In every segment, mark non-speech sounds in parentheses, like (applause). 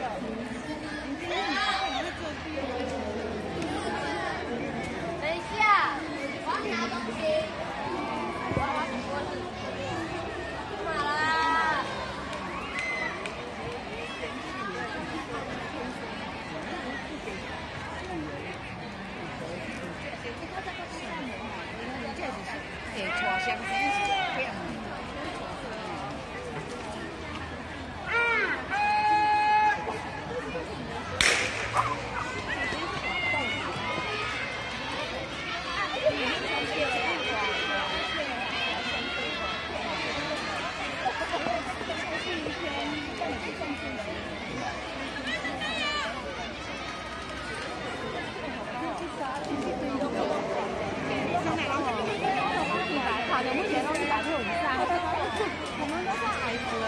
等一下，我要拿东西。我要我干嘛啦？给带相机是这样。 的，目前都一百六以上，我们都算矮子了。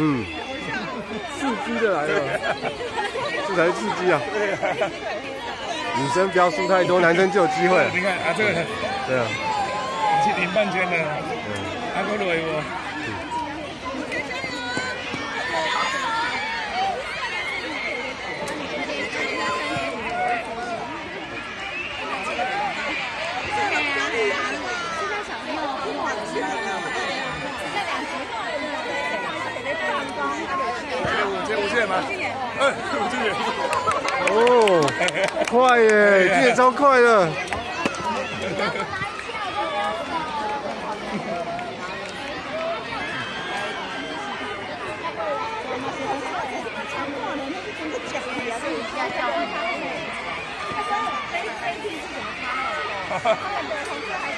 嗯，刺激的来了，才刺激啊！女生不要输太多，男生就有机会。你看啊，这个对啊，去领半圈的，阿哥累我。哎。哦，快耶，进的超快的。危 (laughs)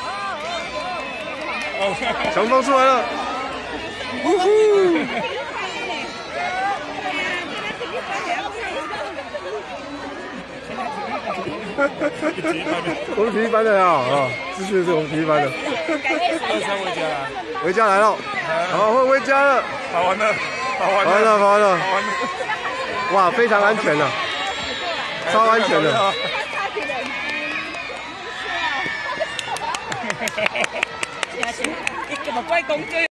哦，强棒出来了！呜呼！我们体育班的呀，啊，资讯是我们体育班的。二三回家了，回家来了，好，回回家了，跑完了，跑完跑完了，跑完了，跑完了，哇，非常安全的，超安全的。(laughs) 你怎么怪公鸡？